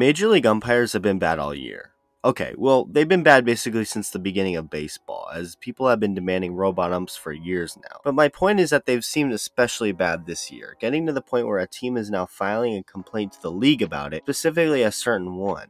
Major League umpires have been bad all year. Okay, well, they've been bad basically since the beginning of baseball, as people have been demanding robot umps for years now. But my point is that they've seemed especially bad this year, getting to the point where a team is now filing a complaint to the league about it, specifically a certain one.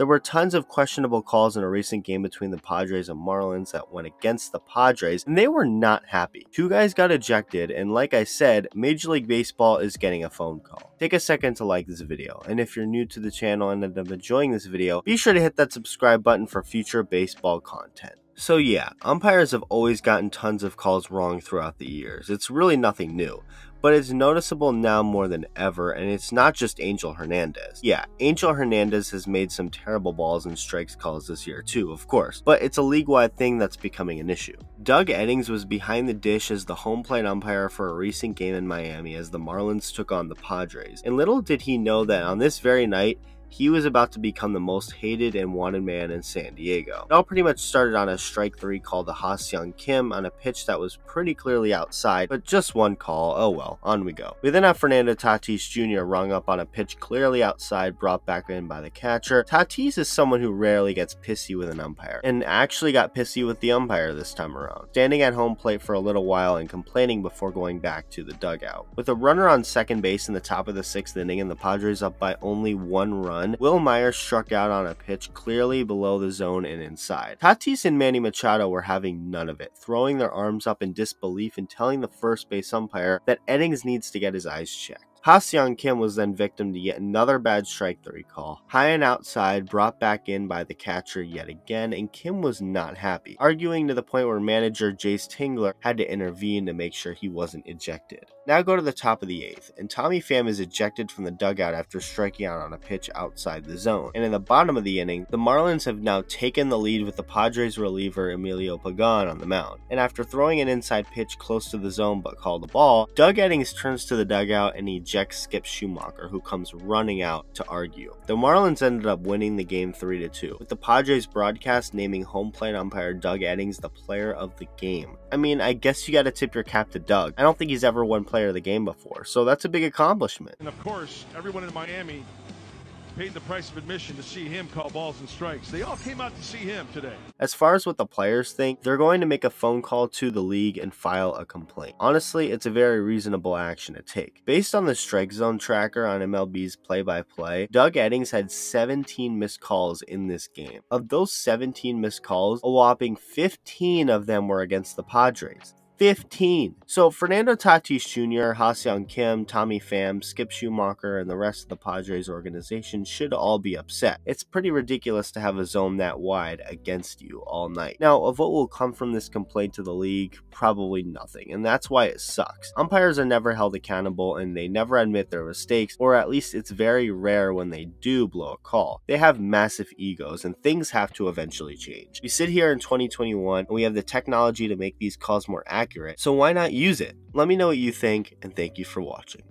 There were tons of questionable calls in a recent game between the Padres and Marlins that went against the Padres, and they were not happy. Two guys got ejected, and like I said, Major League Baseball is getting a phone call. Take a second to like this video, and if you're new to the channel and end up enjoying this video, be sure to hit that subscribe button for future baseball content. So yeah, umpires have always gotten tons of calls wrong throughout the years. It's really nothing new but it's noticeable now more than ever, and it's not just Angel Hernandez. Yeah, Angel Hernandez has made some terrible balls and strikes calls this year too, of course, but it's a league-wide thing that's becoming an issue. Doug Eddings was behind the dish as the home plate umpire for a recent game in Miami as the Marlins took on the Padres, and little did he know that on this very night, he was about to become the most hated and wanted man in San Diego. It all pretty much started on a strike three called to Ha-Seong Kim on a pitch that was pretty clearly outside, but just one call, oh well, on we go. We then have Fernando Tatis Jr. rung up on a pitch clearly outside, brought back in by the catcher. Tatis is someone who rarely gets pissy with an umpire, and actually got pissy with the umpire this time around, standing at home plate for a little while and complaining before going back to the dugout. With a runner on second base in the top of the sixth inning and the Padres up by only one run, run, Wil Myers struck out on a pitch clearly below the zone and inside. Tatis and Manny Machado were having none of it, throwing their arms up in disbelief and telling the first base umpire that Eddings needs to get his eyes checked. Ha-Seong Kim was then victim to yet another bad strike three call. High and outside, brought back in by the catcher yet again, and Kim was not happy, arguing to the point where manager Jayce Tingler had to intervene to make sure he wasn't ejected. Now go to the top of the eighth, and Tommy Pham is ejected from the dugout after striking out on a pitch outside the zone. And in the bottom of the inning, the Marlins have now taken the lead with the Padres reliever Emilio Pagan on the mound. And after throwing an inside pitch close to the zone but called a ball, Doug Eddings turns to the dugout and ejects Skip Schumaker, who comes running out to argue. The Marlins ended up winning the game 3 2, with the Padres broadcast naming home plate umpire Doug Eddings the player of the game. I mean, I guess you gotta tip your cap to Doug. I don't think he's ever won player of the game before, so that's a big accomplishment. And of course, everyone in Miami paid the price of admission to see him call balls and strikes. They all came out to see him today. As far as what the players think, they're going to make a phone call to the league and file a complaint. Honestly, it's a very reasonable action to take. Based on the strike zone tracker on MLB's play by play, Doug Eddings had 17 missed calls in this game. Of those 17 missed calls, a whopping 15 of them were against the Padres. 15. So Fernando Tatis Jr., Ha-Seong Kim, Tommy Pham, Skip Schumaker, and the rest of the Padres organization should all be upset. It's pretty ridiculous to have a zone that wide against you all night. Now, of what will come from this complaint to the league, probably nothing, and that's why it sucks. Umpires are never held accountable and they never admit their mistakes, or at least it's very rare when they do blow a call. They have massive egos and things have to eventually change. We sit here in 2021 and we have the technology to make these calls more accurate accurate, so why not use it? Let me know what you think, and thank you for watching.